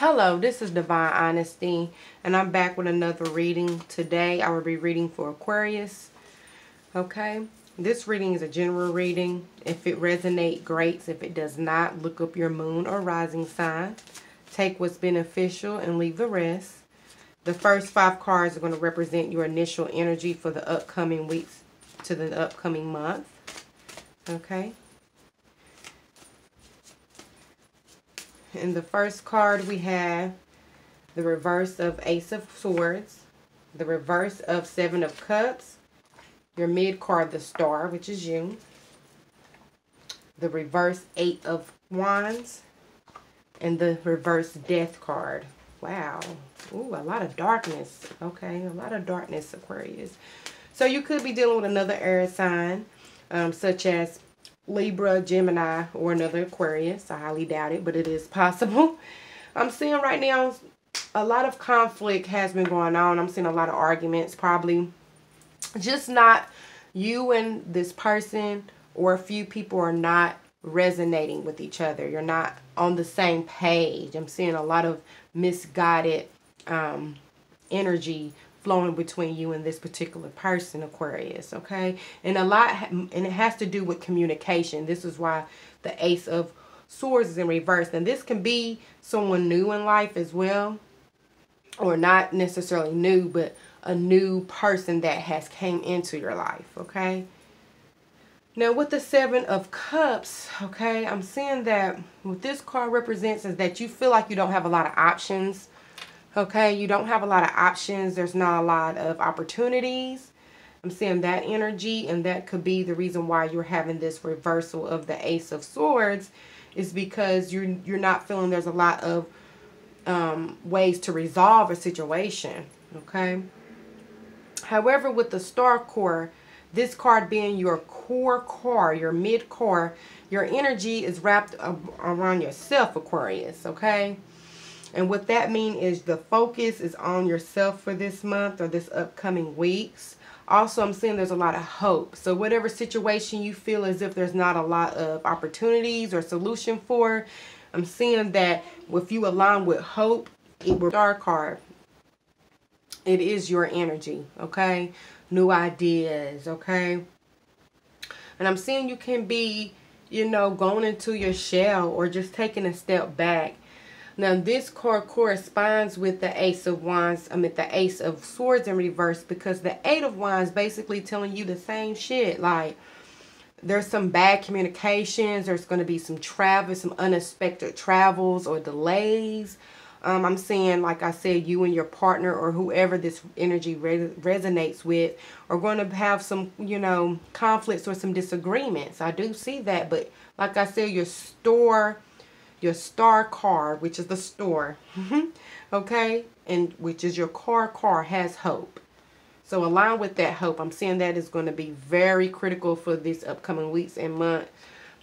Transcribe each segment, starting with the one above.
Hello, this is Divine Honesty, and I'm back with another reading. Today, I will be reading for Aquarius. Okay, this reading is a general reading. If it resonates, great. If it does not, look up your moon or rising sign. Take what's beneficial and leave the rest. The first five cards are going to represent your initial energy for the upcoming weeks to the upcoming month. Okay. In the first card, we have the reverse of Ace of Swords, the reverse of Seven of Cups, your mid card, the Star, which is you, the reverse Eight of Wands, and the reverse Death card. Wow. Ooh, a lot of darkness. Okay, a lot of darkness, Aquarius. So you could be dealing with another air sign, um, such as Libra, Gemini, or another Aquarius. I highly doubt it, but it is possible. I'm seeing right now a lot of conflict has been going on. I'm seeing a lot of arguments, probably just not you and this person or a few people are not resonating with each other. You're not on the same page. I'm seeing a lot of misguided um, energy flowing between you and this particular person, Aquarius, okay? And a lot, and it has to do with communication. This is why the Ace of Swords is in reverse. And this can be someone new in life as well, or not necessarily new, but a new person that has came into your life, okay? Now with the Seven of Cups, okay, I'm seeing that what this card represents is that you feel like you don't have a lot of options Okay, you don't have a lot of options. There's not a lot of opportunities. I'm seeing that energy, and that could be the reason why you're having this reversal of the Ace of Swords is because you're you're not feeling there's a lot of um, ways to resolve a situation. Okay. However, with the Star Core, this card being your core core, your mid core, your energy is wrapped around yourself, Aquarius. Okay. And what that means is the focus is on yourself for this month or this upcoming weeks. Also, I'm seeing there's a lot of hope. So whatever situation you feel as if there's not a lot of opportunities or solution for, I'm seeing that if you align with hope, it will star card. It is your energy, okay? New ideas, okay? And I'm seeing you can be, you know, going into your shell or just taking a step back now this card corresponds with the Ace of Wands, I mean the Ace of Swords in reverse because the Eight of Wands basically telling you the same shit. Like there's some bad communications, there's going to be some travel, some unexpected travels or delays. Um, I'm seeing, like I said, you and your partner or whoever this energy re resonates with are going to have some, you know, conflicts or some disagreements. I do see that. But like I said, your store your star card, which is the store, mm-hmm. okay, and which is your car car has hope. So along with that hope, I'm seeing that is going to be very critical for these upcoming weeks and months.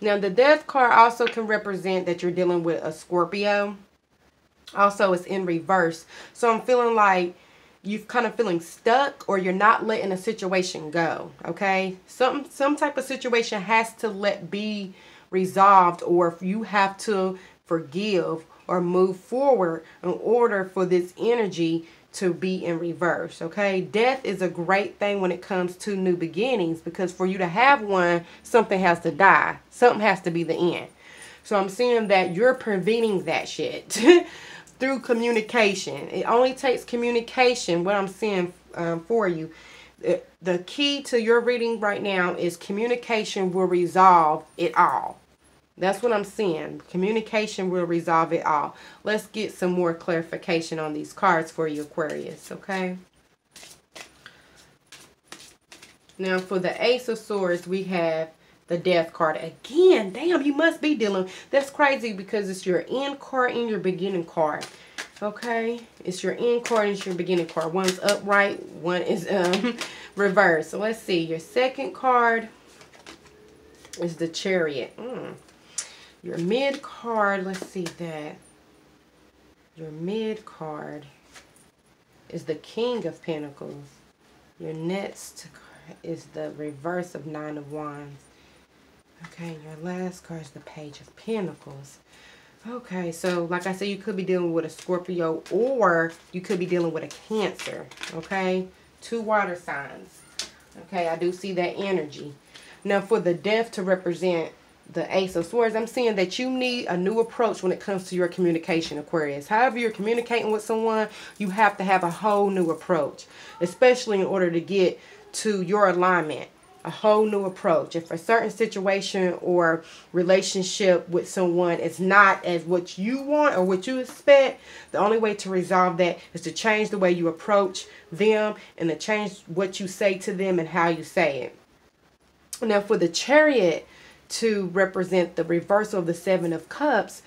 Now, the death card also can represent that you're dealing with a Scorpio. Also, it's in reverse. So I'm feeling like you're kind of feeling stuck or you're not letting a situation go, okay? Some, some type of situation has to let be resolved or if you have to forgive or move forward in order for this energy to be in reverse okay? Death is a great thing when it comes to new beginnings because for you to have one something has to die. Something has to be the end. So i'm seeing that you're preventing that shit through communication. It only takes communication what i'm seeing um, for you the key to your reading right now is communication will resolve it all that's what I'm seeing. Communication will resolve it all. Let's get some more clarification on these cards for you, Aquarius, okay? Now, for the Ace of Swords, we have the Death card. Again, damn, you must be dealing. That's crazy because it's your end card and your beginning card. Okay? It's your end card it's your beginning card. One's upright, one is um reversed. So let's see. Your second card is the Chariot. Mm. Your mid card, let's see that. Your mid card is the King of Pentacles. Your next is the reverse of Nine of Wands. Okay, your last card is the Page of Pentacles. Okay, so like I said, you could be dealing with a Scorpio or you could be dealing with a Cancer. Okay, two water signs. Okay, I do see that energy. Now for the death to represent the Ace of Swords, I'm seeing that you need a new approach when it comes to your communication, Aquarius. However you're communicating with someone, you have to have a whole new approach, especially in order to get to your alignment a whole new approach. If a certain situation or relationship with someone is not as what you want or what you expect, the only way to resolve that is to change the way you approach them and to change what you say to them and how you say it. Now, for the chariot to represent the reversal of the Seven of Cups,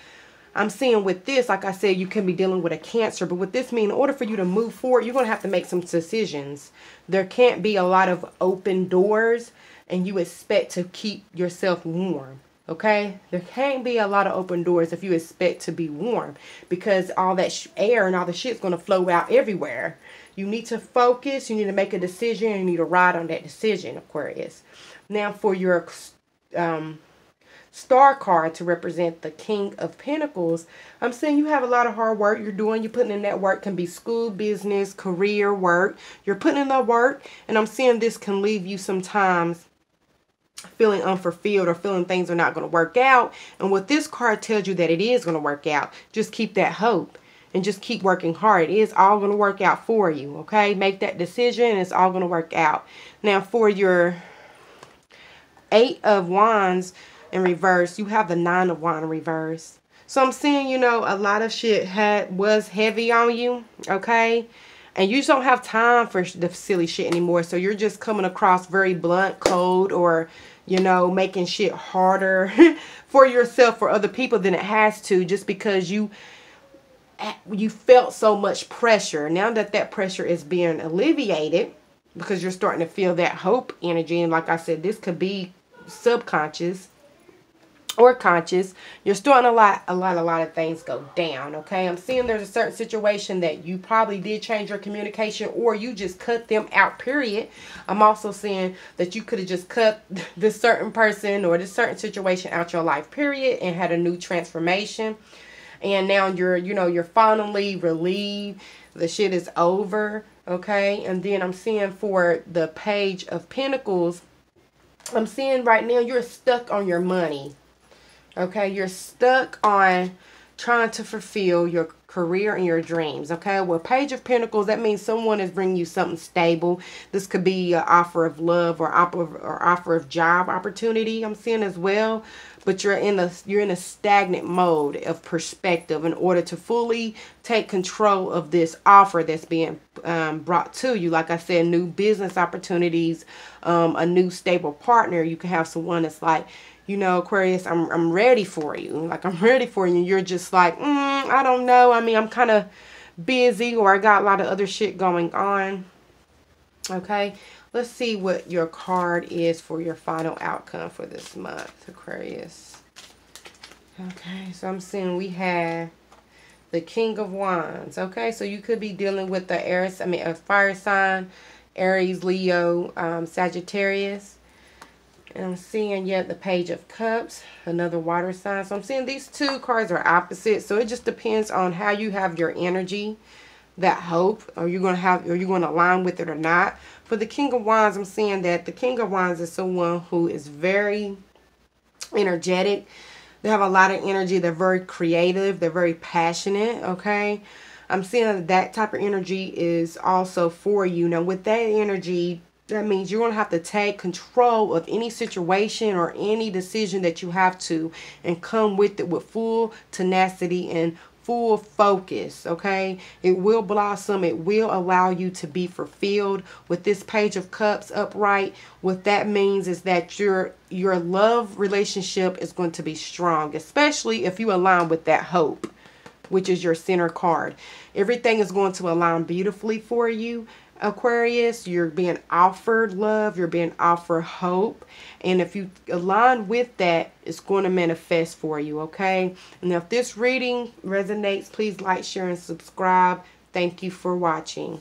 I'm seeing with this, like I said, you can be dealing with a cancer, but with this mean, in order for you to move forward, you're going to have to make some decisions. There can't be a lot of open doors and you expect to keep yourself warm. Okay, there can't be a lot of open doors if you expect to be warm because all that air and all the shit's going to flow out everywhere. You need to focus, you need to make a decision, you need to ride on that decision, Aquarius. Now, for your um, star card to represent the king of pentacles. I'm saying you have a lot of hard work you're doing. You're putting in that work. Can be school business career work. You're putting in that work and i'm seeing this can leave you sometimes feeling unfulfilled or feeling things are not going to work out. And what this card tells you that it is going to work out just keep that hope and just keep working hard. It is all going to work out for you okay? Make that decision it's all going to work out. Now for your eight of wands in reverse. You have the nine of wand in reverse. So I'm seeing, you know, a lot of shit had was heavy on you, okay? And you just don't have time for the silly shit anymore. So you're just coming across very blunt, cold, or, you know, making shit harder for yourself, for other people than it has to just because you eh, you felt so much pressure. Now that that pressure is being alleviated because you're starting to feel that hope energy. And like I said, this could be subconscious or conscious, you're starting a lot, a lot, a lot of things go down, okay? I'm seeing there's a certain situation that you probably did change your communication or you just cut them out, period. I'm also seeing that you could have just cut this certain person or this certain situation out your life, period, and had a new transformation. And now you're, you know, you're finally relieved. The shit is over, okay? And then I'm seeing for the page of pentacles, I'm seeing right now you're stuck on your money, Okay, you're stuck on trying to fulfill your career and your dreams. Okay, well, Page of Pentacles, that means someone is bringing you something stable. This could be an offer of love or offer of, or offer of job opportunity. I'm seeing as well. But you're in a you're in a stagnant mode of perspective in order to fully take control of this offer that's being um, brought to you. Like I said, new business opportunities, um, a new stable partner. You can have someone that's like, you know, Aquarius, I'm, I'm ready for you. Like, I'm ready for you. You're just like, mm, I don't know. I mean, I'm kind of busy or I got a lot of other shit going on. Okay. Let's see what your card is for your final outcome for this month, Aquarius. Okay. So I'm seeing we have the King of Wands. Okay. So you could be dealing with the Aries, I mean, a fire sign, Aries, Leo, um, Sagittarius. And I'm seeing yet the Page of Cups, another water sign. So I'm seeing these two cards are opposite. So it just depends on how you have your energy, that hope. Are you going to have, are you going to align with it or not? For the King of Wands, I'm seeing that the King of Wands is someone who is very energetic. They have a lot of energy. They're very creative. They're very passionate, okay? I'm seeing that, that type of energy is also for you. Now, with that energy, that means you're going to have to take control of any situation or any decision that you have to and come with it with full tenacity and full focus okay? It will blossom. It will allow you to be fulfilled with this page of cups upright. What that means is that your your love relationship is going to be strong especially if you align with that hope which is your center card everything is going to align beautifully for you Aquarius, you're being offered love, you're being offered hope. And if you align with that, it's going to manifest for you, okay? And if this reading resonates, please like, share, and subscribe. Thank you for watching.